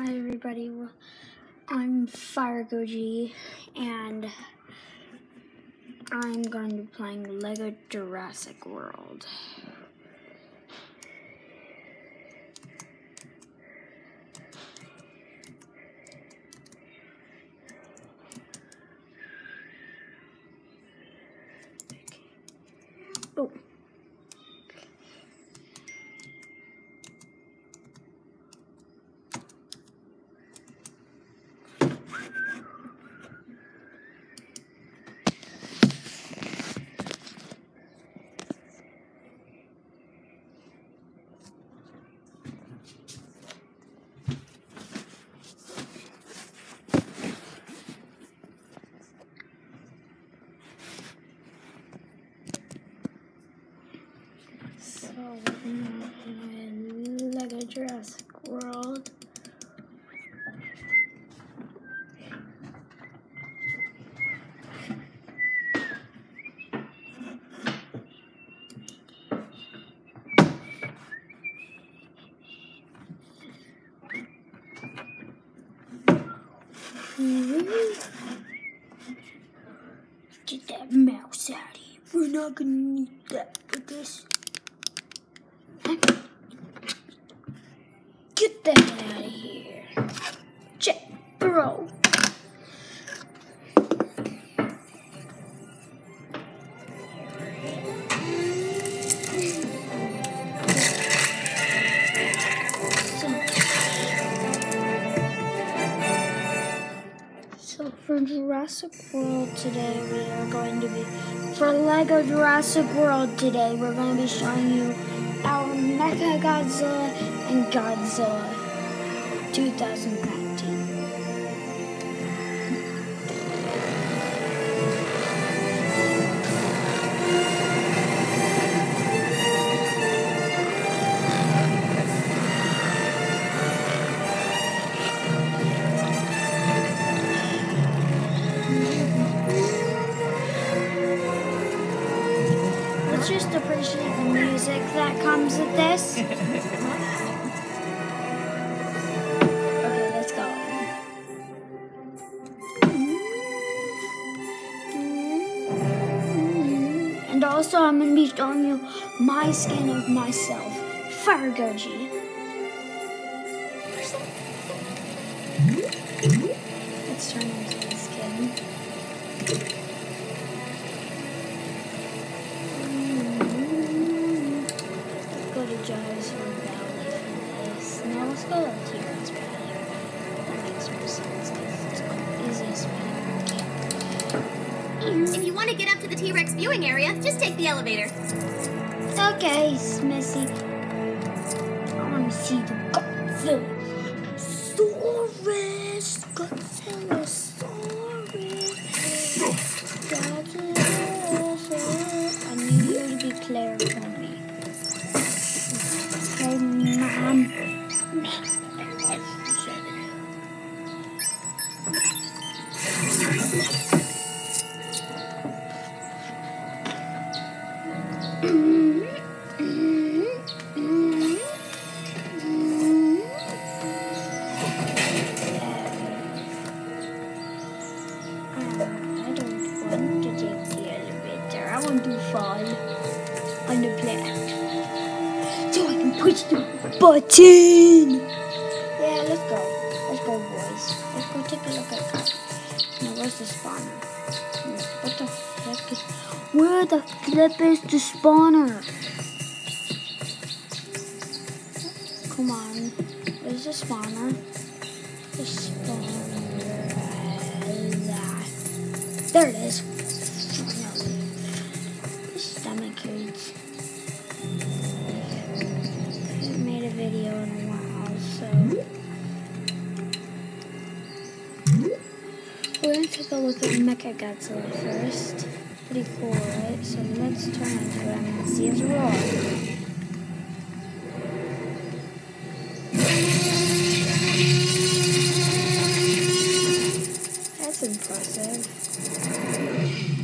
Hi everybody, I'm Fire Goji and I'm going to be playing LEGO Jurassic World. So now in Lego Jurassic World. Mm-hmm. Get that mouse out of here. We're not gonna need that for this. Get that out of here. Check, bro. So for Jurassic World today, we are going to be, for Lego Jurassic World today, we're going to be showing you Mecha Godzilla and Godzilla 2019. Just appreciate the music that comes with this. Okay, let's go. And also, I'm going to be showing you my skin of myself, Fire Goji. If you want to get up to the T-Rex viewing area, just take the elevator. Okay, Smissy. I want to see the Godzilla. Saurus! Godzilla on the plant. So I can push the button. Yeah, let's go. Let's go, boys. Let's go take a look at that. Where's the spawner? What the heck is... Where the flip is the spawner? Come on. Where's the spawner? The spawner. There it is. Stomach hurts. I made a video in a while, so. Take a look at Mecha Godzilla first. Pretty cool, right? So let's turn into him and see his roar. That's impressive.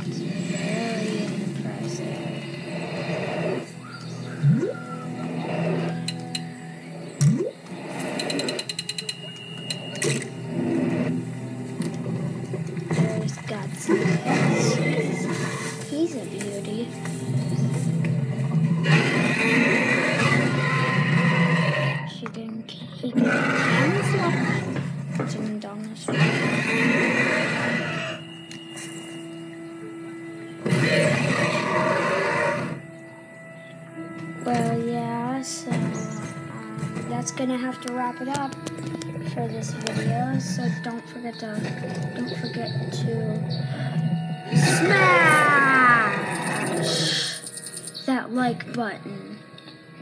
Gonna have to wrap it up for this video. So don't forget to don't forget to smash that like button.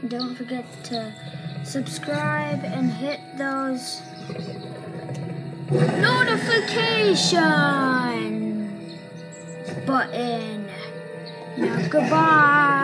Don't forget to subscribe and hit those notification button. Now goodbye.